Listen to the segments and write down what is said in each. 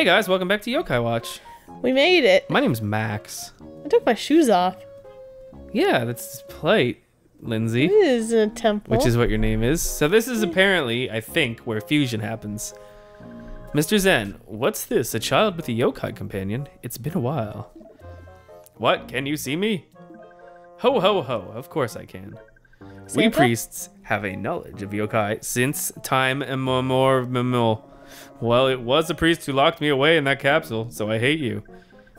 Hey guys, welcome back to Yokai Watch. We made it. My name's Max. I took my shoes off. Yeah, that's polite, Lindsay, It is a temple. which is what your name is. So this is apparently, I think, where fusion happens. Mr. Zen, what's this? A child with a yokai companion? It's been a while. What? Can you see me? Ho ho ho, of course I can. We priests have a knowledge of yokai since time immemorial. Well, it was the priest who locked me away in that capsule, so I hate you.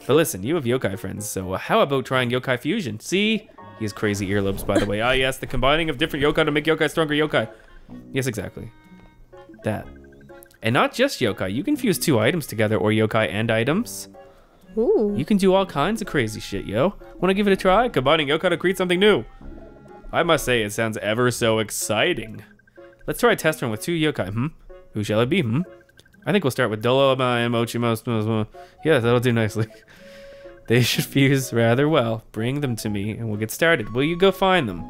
But listen, you have yokai friends, so how about trying yokai fusion? See? He has crazy earlobes, by the way. Ah, yes, the combining of different yokai to make yokai stronger yokai. Yes, exactly. That. And not just yokai, you can fuse two items together, or yokai and items. Ooh. You can do all kinds of crazy shit, yo. Wanna give it a try? Combining yokai to create something new. I must say, it sounds ever so exciting. Let's try a test run with two yokai, hmm? Who shall it be, hmm? I think we'll start with Dulluma and Mochismo. Yeah, that'll do nicely. They should fuse rather well. Bring them to me and we'll get started. Will you go find them?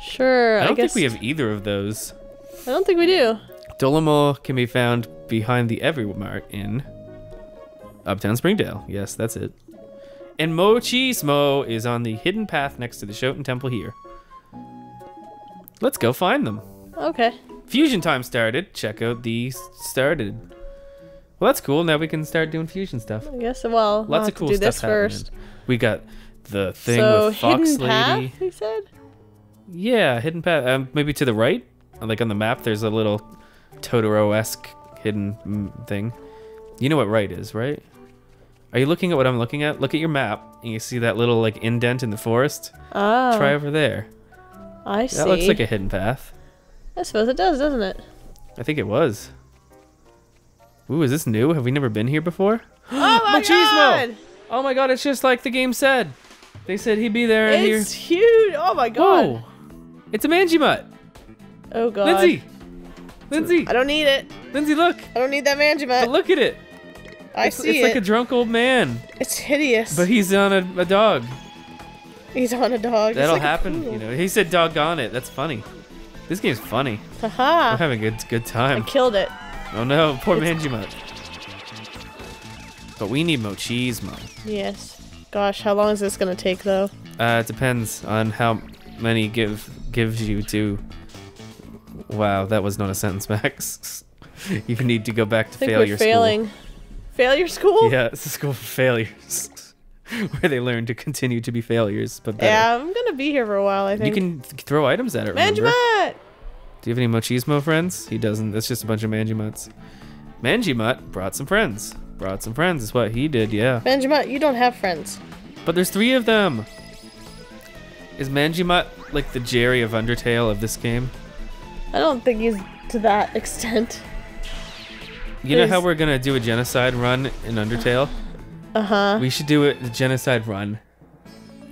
Sure. I I, don't guess think we have either of those. I don't think we do. Dulluma can be found behind the Evermart in Uptown Springdale. Yes, that's it. And Mochismo is on the hidden path next to the Shoten Temple here. Let's go find them. Okay. Fusion time started. Check out the started. Well, that's cool. Now we can start doing fusion stuff. I guess. Well, I'll Lots of cool do stuff this happening. first. We got the thing so with Fox hidden Lady. path. We said. Yeah, hidden path. Um, maybe to the right, like on the map. There's a little Totoro-esque hidden mm, thing. You know what right is, right? Are you looking at what I'm looking at? Look at your map, and you see that little like indent in the forest. Oh. Try over there. I see. That looks like a hidden path. I suppose it does, doesn't it? I think it was. Ooh, is this new? Have we never been here before? Oh my Mochismo! god! Oh my god, it's just like the game said. They said he'd be there and here. It's huge. Oh my god. Whoa! It's a Manjimutt. Oh god. Lindsay! Lindsay! I don't need it. Lindsay, look! I don't need that Manjimutt. But look at it. I it's, see it's it. like a drunk old man, it's hideous. but he's on a, a dog. He's on a dog. That'll like happen, you know. He said doggone it. That's funny. This game's funny. I'm Haha. having a good good time. I killed it. Oh no, poor It's- Manjimutt. But we need Mochismo. Yes. Gosh, how long is this gonna take though? Uh, it depends on how many give gives you to. Wow, that was not a sentence, Max. you need to go back to failure we're failing. Failure school? school. Yeah, it's a school for failures, where they learn to continue to be failures, but better. Yeah, I'm gonna be here for a while. I think You can th- throw items at it. Manjimutt. Do you have any Mochismo friends? He doesn't. That's just a bunch of Manjimutts. Manjimutt brought some friends. Brought some friends is what he did, yeah. Manjimutt, you don't have friends. But there's three of them. Is Manjimutt like the Jerry of Undertale of this game? I don't think he's to that extent. You know how we're gonna do a genocide run in Undertale? Uh huh. We should do it a genocide run.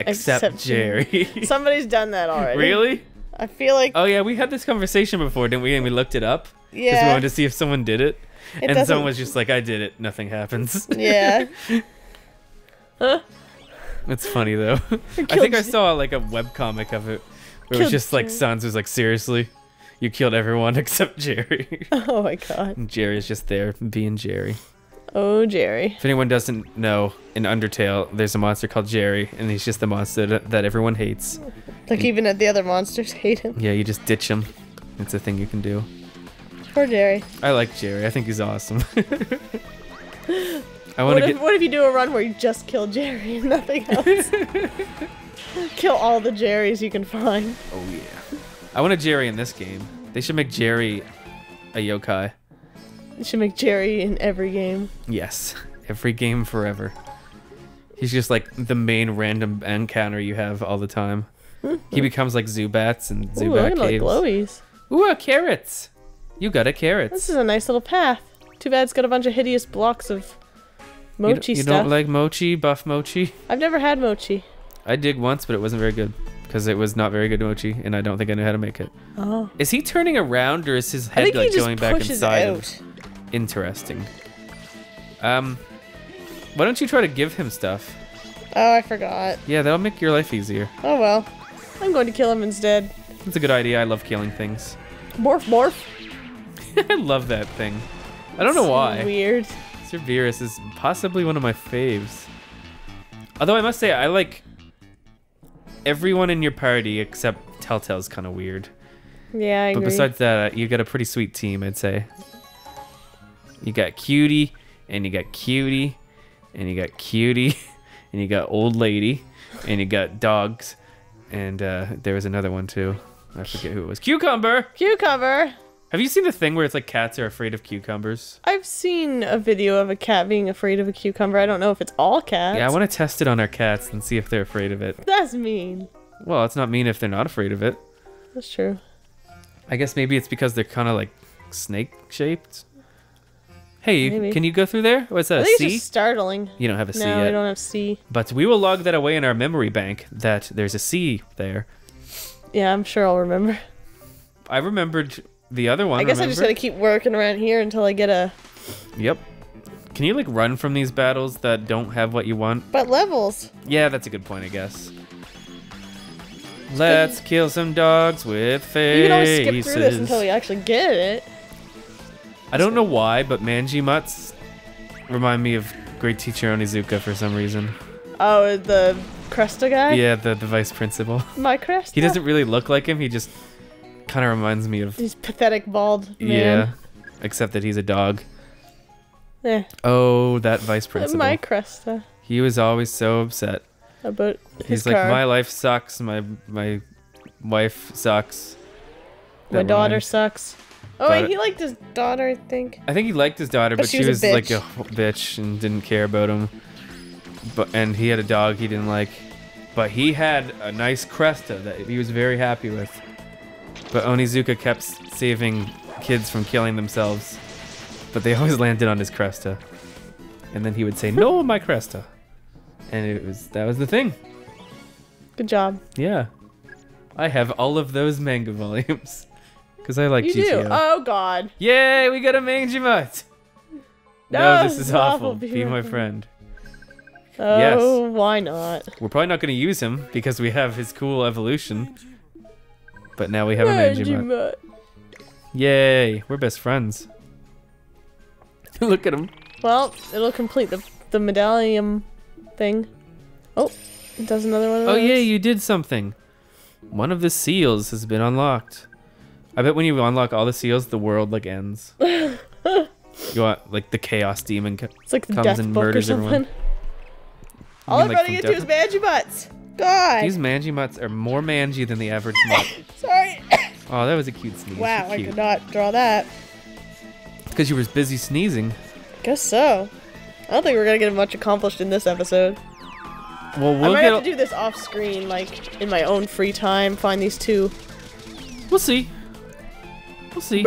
Except, Except Jerry. Somebody's done that already. really? I feel like Oh yeah, we had this conversation before, didn't we? And we looked it up because we wanted to see if someone did it. It and doesn't- someone was just like, "I did it. Nothing happens." yeah. Huh? It's funny though. I think I saw like a web comic of it where it was just like Sans was like, "Seriously, you killed everyone except Jerry." Oh my god. and Jerry's just there being Jerry. Oh Jerry. If anyone doesn't know, in Undertale, there's a monster called Jerry, and he's just the monster that everyone hates. Like even at the other monsters hate him. Yeah, you just ditch him. It's a thing you can do. Poor Jerry. I like Jerry. I think he's awesome. I want What to if, get. what if you do a run where you just kill Jerry and nothing else? kill all the Jerrys you can find. Oh yeah. I want a Jerry in this game. They should make Jerry a yokai. You should make Jerry in every game. Yes, every game forever. He's just like the main random encounter you have all the time. he becomes like Zubats and Ooh, look Zubat at caves. glowies. Ooh, carrots! You got a carrot. This is a nice little path. Too bad it's got a bunch of hideous blocks of You mochi you, stuff. don't like mochi, buff mochi? I've never had mochi. I did once, but it wasn't very good because it was not very good mochi, and I don't think I knew how to make it. Oh. Is he turning around, or is his head like he going back inside? out. Of... Interesting. Um, why don't you try to give him stuff? Oh, I forgot. Yeah, that'll make your life easier. Oh well. I'm going to kill him instead. It's a good idea. I love killing things. Morph, morph. I love that thing. I don't know So why. Weird. Cerberus is possibly one of my faves. Although I must say, I like everyone in your party except Tattletell's kind of weird. Yeah, I But agree. besides that, uh, you got a pretty sweet team, I'd say. You got Cutie, and you got Cutie, and you got Cutie, and you got Old Lady, and you got Dogs, and uh, there was another one too. I forget who it was. Cucumber! Cucumber. Have you seen the thing where it's like cats are afraid of cucumbers? I've seen a video of a cat being afraid of a cucumber. I don't know if it's all cats. Yeah, I want to test it on our cats and see if they're afraid of it. That's mean. Well, it's not mean if they're not afraid of it. That's true. I guess maybe it's because they're kind of like snake shaped. Hey, Maybe. can you go through there? What's that? I A think C? it's just startling. You don't have a C no, yet. we don't have C. But we will log that away in our memory bank that there's a C there. Yeah, I'm sure I'll remember. I remembered the other one. I guess I just remember? gotta keep working around here until I get a. Yep. Can you like run from these battles that don't have what you want? But levels. Yeah, that's a good point, I guess. Let's kill some dogs with faces. You can always skip through this until we actually get it. I don't know why, but Manjimutts remind me of great teacher Onizuka for some reason. Oh, the Cresta guy. Yeah, the, the vice principal. My Cresta. He doesn't really look like him. He just kind of reminds me of He's pathetic bald man. yeah, except that he's a dog. Yeah. Oh, that vice uh, principal. My Cresta. He was always so upset. About his He's like, car. my life sucks. My my wife sucks. My daughter sucks. Oh he liked his daughter, I think. I think he liked his daughter, But but, she was, a like a bitch and didn't care about him. But and he had a dog he didn't like, but he had a nice Cresta that he was very happy with. But Onizuka kept saving kids from killing themselves, but they always landed on his Cresta. And then he would say, "No, my Cresta," and it was that was the thing. Good job. Yeah, I have all of those manga volumes because I like you GTO. do. Oh God. Yay, we got a mangy mutt. No, No, this is awful. awful. Be, my friend. Oh, why not? We're probably not going to use him because we have his cool evolution. But now we have a mangy mutt. Yay, we're best friends. Look at him. Well, it'll complete the the medallion thing. Oh, it does another one. Of Oh yeah, you did something. One of the seals has been unlocked. I bet when you unlock all the seals, the world like ends. you want like the chaos demon. ca- It's like the comes death and murders everyone. All I'm like, running into is Manjimutts. God. These mangy mutts are more mangy than the average mutt. Sorry. Oh, that was a cute sneeze. wow, I could not draw that. Because you were busy sneezing. Guess so. I don't think we're gonna get much accomplished in this episode. Well, I we'll might get. have to do this off screen, like in my own free time. Find these two. We'll see. We'll see.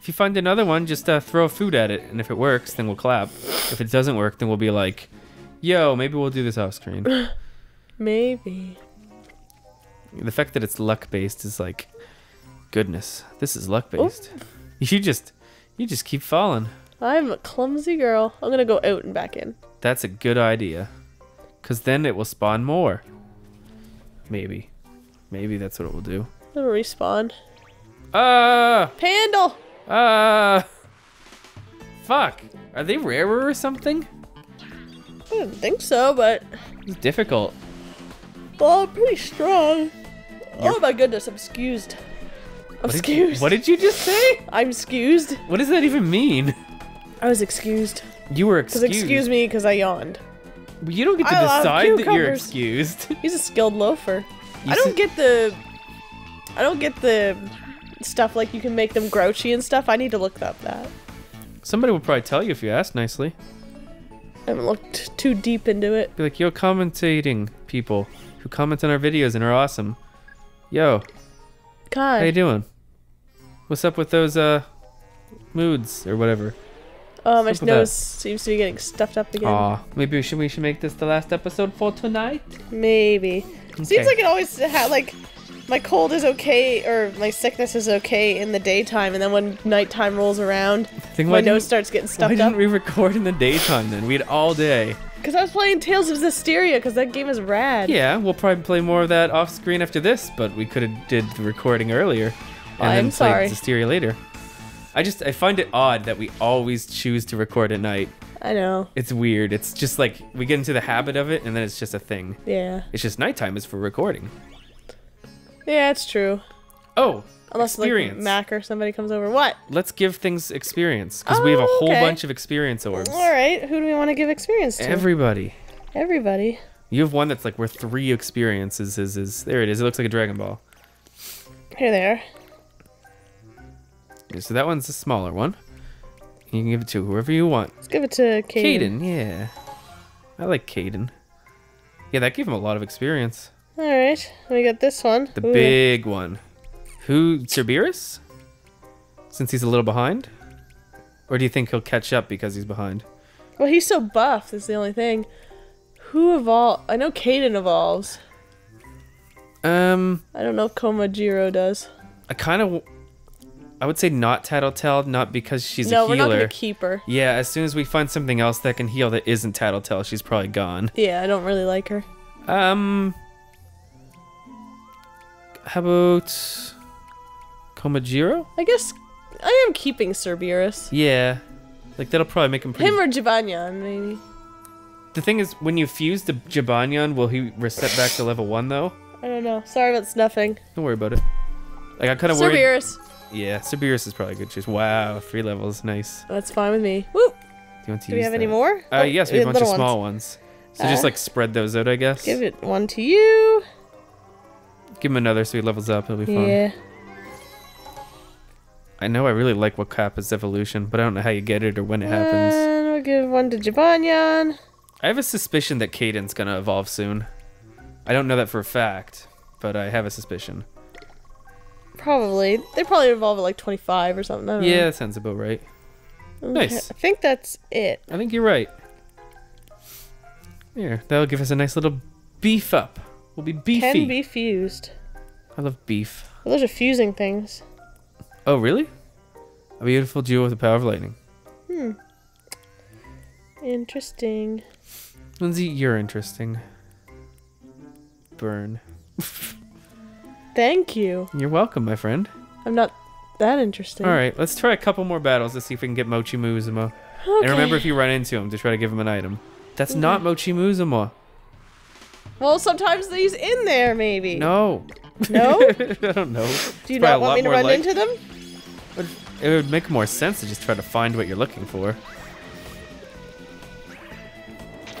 If you find another one, just uh, throw food at it, and if it works, then we'll clap. If it doesn't work, then we'll be like, "Yo, maybe we'll do this off screen." Maybe. the fact that it's luck based is like, goodness, this is luck based. You just, you just keep falling. I'm a clumsy girl. I'm gonna go out and back in. That's a good idea, cause then it will spawn more. Maybe, maybe that's what it will do. It'll respawn. Ah, Pandle! ah. Fuck. Are they rarer or something? I didn't think so, but It's difficult. well, I'm pretty strong. Oh my goodness, I'm excused. I'm What did, you, excused. what did you just say? I'm excused. What does that even mean? I was excused. You were Because excused. excuse me, because I yawned. You don't get to I decide that you're excused. He's a skilled loafer. You I don't get the. I don't get the stuff like you can make them grouchy and stuff. I need to look up that. Somebody will probably tell you if you ask nicely. I haven't looked too deep into it. Be like, yo, commentating people who comment on our videos and are awesome. Yo, God. how you doing? What's up with those uh moods or whatever? Oh, my nose seems to be getting stuffed up again. Aw, maybe we should we should make this the last episode for tonight. Maybe. Seems like it always ha- like my cold is okay or my sickness is okay in the daytime, and then when nighttime rolls around, my nose starts getting stuck. Why didn't up. we record in the daytime then? We had all day. Because I was playing Tales of Zestiria, because that game is rad. Yeah, we'll probably play more of that off screen after this, but we could have did the recording earlier and I'm then sorry. played Zestiria later. I just I find it odd that we always choose to record at night. I know. It's weird. It's just like we get into the habit of it, and then it's just a thing. Yeah. It's just nighttime is for recording. Yeah, it's true. Oh, Unless Experience. like Mac or somebody comes over. What? let's give things experience because we have a Oh, whole okay. bunch of experience orbs. All right. Who do we want to give experience to? Everybody. Everybody. You have one that's like worth three experiences. Is is there? It is. It looks like a Dragon Ball. Here they are. Yeah, so that one's a smaller one. You can give it to whoever you want. Let's give it to Cadin. Cadin, yeah. I like Cadin. Yeah, that gave him a lot of experience. All right. We got this one. The Ooh. big one. Who, Cerberus? Since he's a little behind? Or do you think he'll catch up because he's behind? Well, he's so buff. That's the only thing. Who evolve? I know Cadin evolves. Um, I don't know if Komajiro does. I kind of, I would say not Tattletell, not because she's no, a we're not healer. gonna keep her. yeah, as soon as we find something else that can heal that isn't Tattletell, she's probably gone. Yeah, I don't really like her. Um, how about Komajiro? I guess I am keeping Cerberus. Yeah, like that'll probably make him pretty. Him or Jibanyan, maybe. the thing is, when you fuse the Jibanyan, will he reset back to level one though? I don't know. Sorry about snuffing. Don't worry about it. Like I kind of worried. Cerberus. Yeah, Cerberus is probably a good choice. Wow, three levels, nice. That's fine with me. Woo! you want to Do we have any more? Uh, Oh, yes, we have a bunch of small ones. ones. So just Uh, like spread those out, I guess. Give it one to you. Give him another so he levels up. It'll be fun. Yeah. I know I really like Walkappa's evolution, but I don't know how you get it or when it uh, happens. And we'll give one to Jibanyan. I have a suspicion that Cadin's gonna evolve soon. I don't know that for a fact, but I have a suspicion. Probably. They probably evolve at like 25 or something. Yeah, that sounds about right. know. nice. I think that's it. I think you're right. Here, that'll give us a nice little beef up. We'll be beefy. Can be fused. I love beef. Well, those are fusing things. Oh, really? A beautiful jewel with the power of lightning. Hmm. Interesting. Lindsay, you're interesting. Burn. Thank you. You're welcome, my friend. I'm not that interesting. All right, let's try a couple more battles to see if we can get Mochi Muzuma. Okay. And remember, if you run into him, to try to give him an item. That's not Mochi Muzuma. Well, sometimes he's in there, maybe. No. No? I don't know. Do you not want me to run like- into them? It would make more sense to just try to find what you're looking for.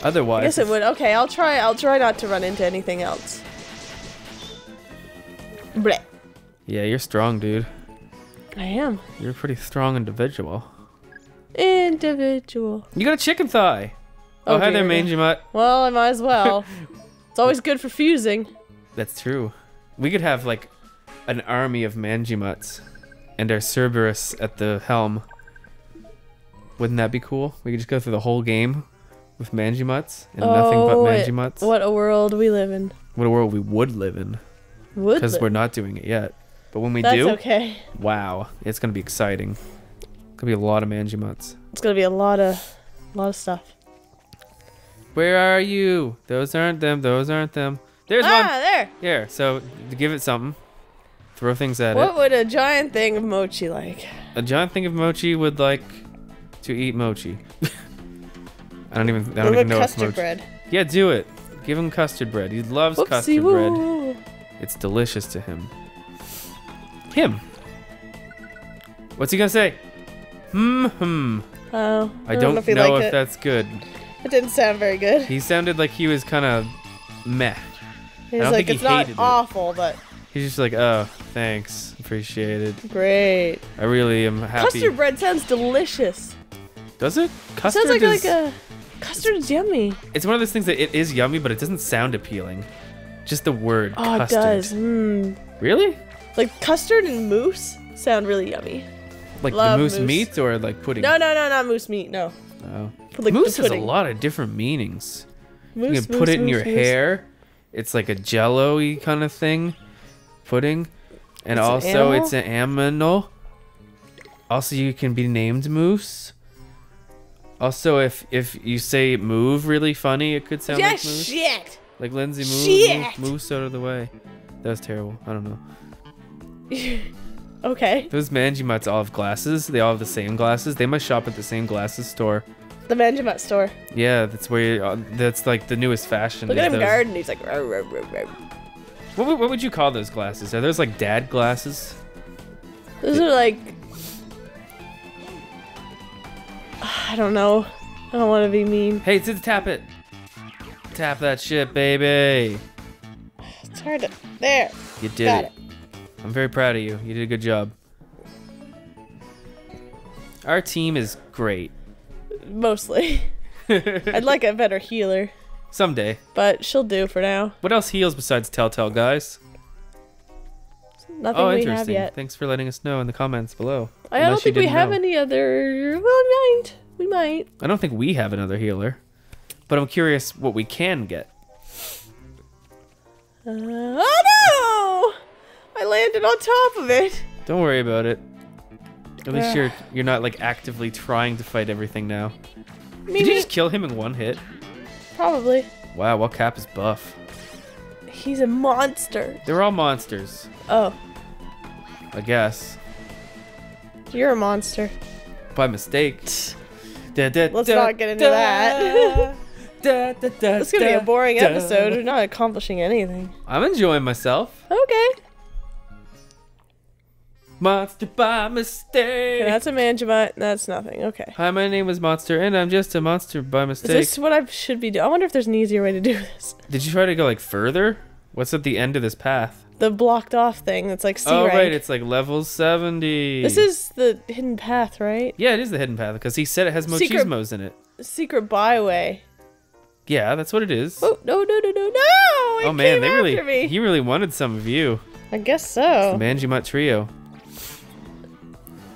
Otherwise, Yes, it would. Okay, I'll try. I'll try not to run into anything else. Bleh. yeah, you're strong, dude. I am You're a pretty strong individual. individual. You got a chicken thigh. Oh, Oh, hi there. Mangy Mutt. Well, I might as well. it's always good for fusing. That's true. We could have like an army of Manjimutts and our Cerberus at the helm. Wouldn't that be cool? We could just go through the whole game with Manjimutts and nothing but Oh, it- Manjimutts. What a world we live in. What a world we would live in Would because we're not doing it yet. But when we That's do, okay. wow, it's gonna be exciting. It's Gonna be a lot of Manjimutts. It's gonna be a lot of, a lot of stuff. Where are you? Those aren't them. Those aren't them. There's ah, one. there. Here, so give it something. Throw things at What it. What would a giant thing of mochi like? A giant thing of mochi would like to eat mochi. I don't even. I What don't even know what's custard mochi. bread? Yeah, do it. Give him custard bread. He loves Whoopsie custard bread. woo. It's delicious to him. Him. What's he gonna say? Hmm. Hmm. Oh, I, don't, know if know if that's good. It didn't sound very good. He sounded like he was kind of meh. He's don't like, think he it's not hated it. awful, but He's just like, oh, thanks, appreciate it. great. I really am happy. Custard bread sounds delicious. Does it? Custard sounds like is. like a custard is yummy. It's one of those things that it is yummy, but it doesn't sound appealing. Just the word Oh, custard. it does. Mm. Really? Like custard and mousse sound really yummy. Like Love the moose, mousse. meat or like pudding? No, no, no, not mousse meat. No, Oh. like mousse has a lot of different meanings. Mousse, you can put mousse, it in your hair. It's like a jello-y kind of thing. Pudding. And It's also animal? it's an aminal. Also you can be named moose. Also if if you say move really funny, it could sound Yeah, like moose. shit. Like Lindsay move, Shit. move moose out of the way. That was terrible. I don't know. Okay. Those Manjimutts all have glasses. They all have the same glasses. They must shop at the same glasses store. The Manjimutt store. Yeah, that's where you, uh, that's like the newest fashion. Look at him those- garden. He's like, "Row, row, row, row." What, would- what would you call those glasses? Are those like dad glasses? Those are like, I don't know. I don't want to be mean. Hey, to tap it. Tap that shit, baby. It's hard to. There. You did Got it. I'm very proud of you. You did a good job. Our team is great. Mostly. I'd like a better healer, Someday. but she'll do for now. What else heals besides Tattletell, guys? Nothing oh, we have interesting. yet. Thanks for letting us know in the comments below. I don't think we have know. any other. Well, we might. We might. I don't think we have another healer, but I'm curious what we can get. Uh, oh landed on top of it. Don't worry about it. At least Ugh. you're you're not like actively trying to fight everything now. Did you just kill him in one hit? Probably. Wow, well Cap is buff. He's a monster. They're all monsters, Oh, I guess. you're a monster. By mistake. Da, da, Let's da, not get into that. da, da, da, It's gonna be a boring episode. We're not accomplishing anything. I'm enjoying myself. Okay. Monster by mistake. Okay, that's a Manjimutt. That's nothing. Okay. Hi, my name is Monster, and I'm just a monster by mistake. Is this what I should be doing? I wonder if there's an easier way to do this. Did you try to go like further? What's at the end of this path? The blocked off thing that's like C oh, rank. right, it's like level 70. This is the hidden path, right? Yeah, it is the hidden path because he said it has Secret- Mochismos in it. Secret byway. Yeah, that's what it is. Oh no no no no no! oh man, they really me. he really wanted some of you. I guess The so. Manjimutt trio.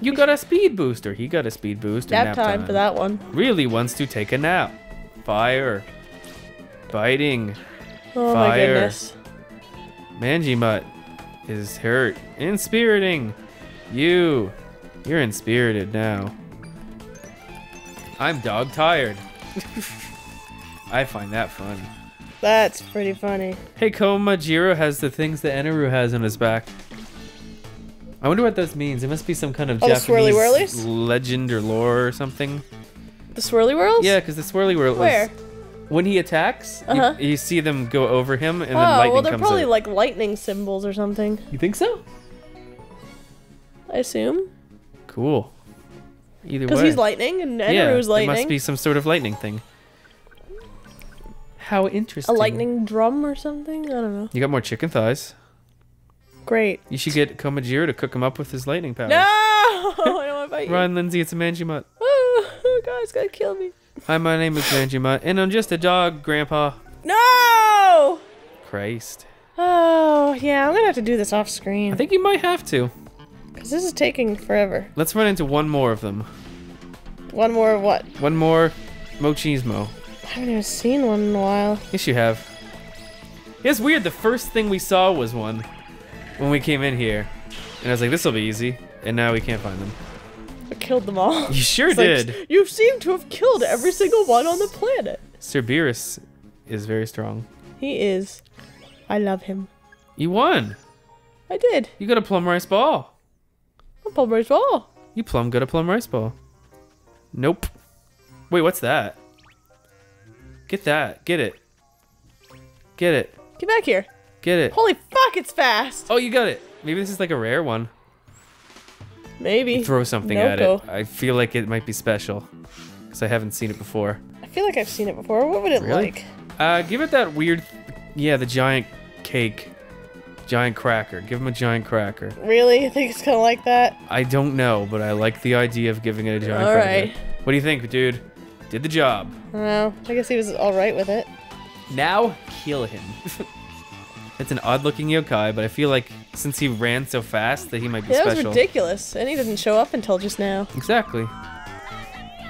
You got a speed booster. He got a speed boost. and Nap time for that one. Really wants to take a nap. Fire. Biting. Oh my Fire. goodness. Manjimutt is hurt. Inspiriting. You. You're inspirited now. I'm dog tired. I find that fun. That's pretty funny. Hey, Komajiro has the things that Enaru has on his back. I wonder what this means. It must be some kind of Oh, Japanese swirly legend or lore or something. The swirly whirls? Yeah, because the swirly whirl Where? when he attacks, you- Uh-huh. you, see them go over him, and then oh, lightning well, they're comes probably out. like lightning symbols or something. you think so? I assume. Cool. Either way. Because he's lightning and yeah, Enaru's it lightning. must be some sort of lightning thing. How interesting. a lightning drum or something? I don't know. You got more chicken thighs. Great. You should get Komajiro to cook him up with his lightning powers. No! I don't want to fight you. Ryan Lindsay, it's a Manjimutt. Oh, oh God, it's gonna kill me. Hi, my name is Manjimutt, and I'm just a dog, Grandpa. No! Christ. Oh, yeah, I'm gonna have to do this off screen. I think you might have to. Because this is taking forever. Let's run into one more of them. One more of what? One more Mochismo. I haven't even seen one in a while. Yes, you have. It's weird. The first thing we saw was one when we came in here, and I was like, "This will be easy." And now we can't find them. I killed them all. You sure It's like, did. you seem to have killed every single one on the planet. Cerberus is very strong. He is. I love him. You won. I did. You got a plum rice ball. I'm Pulver's ball. You plum got a plum rice ball. Nope. Wait, what's that? Get that. Get it. Get it. Get back here. Get it. Holy fuck, it's fast. Oh, you got it. Maybe this is like a rare one. Maybe. Throw something at it. I feel like it might be special. Because I haven't seen it before. I feel like I've seen it before. What would it Really? like? Uh, give it that weird... Yeah, the giant cake. Giant cracker. Give him a giant cracker. Really? You think it's gonna like that? I don't know, but I like the idea of giving it a giant All cracker. right. What do you think, dude? Did the job. I. I guess he was alright with it. Now kill him. it's an odd looking yokai, but I feel like since he ran so fast that he might be Yeah, that was ridiculous. And he didn't show up until just now. Exactly.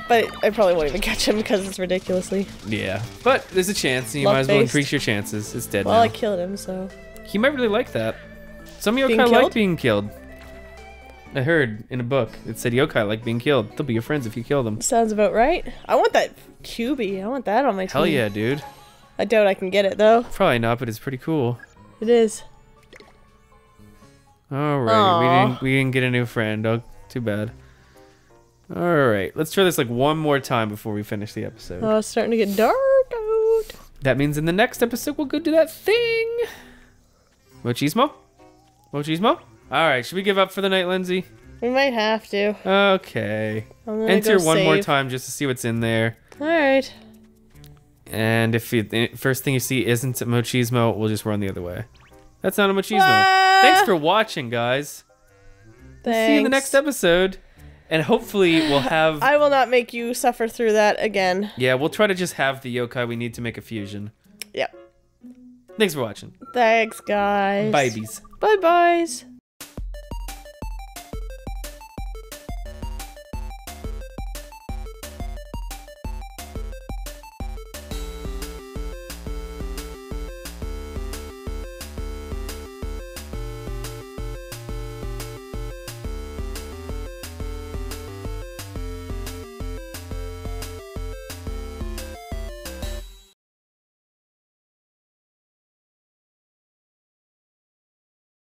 But I probably won't even catch him because it's ridiculously. Yeah. But there's a chance, and you might as well increase your chances. It's dead Well, now. I killed him, so. he might really like that. Some yokai Being like killed? being killed. I heard in a book it said yokai like being killed. They'll be your friends if you kill them. Sounds about right. I want that QB. I want that on my team. Hell yeah, dude. I doubt I can get it, though. Probably not, but it's pretty cool. It is. Alright, we didn't we didn't get a new friend. Oh, too bad. All right, let's try this like one more time before we finish the episode. Oh, it's starting to get dark out. That means in the next episode we'll go do that thing. Mochismo? Mochismo? All right, should we give up for the night, Lindsay? We might have to. Okay. Enter one more time just to see what's in there. All right. And if you, the first thing you see isn't a Mochismo, we'll just run the other way. That's not a Mochismo. Ah! Thanks for watching, guys. Thanks. See you in the next episode. And hopefully we'll have... I will not make you suffer through that again. yeah, we'll try to just have the yokai we need to make a fusion. Yep. Thanks for watching. Thanks, guys. Babies. Bye, byes.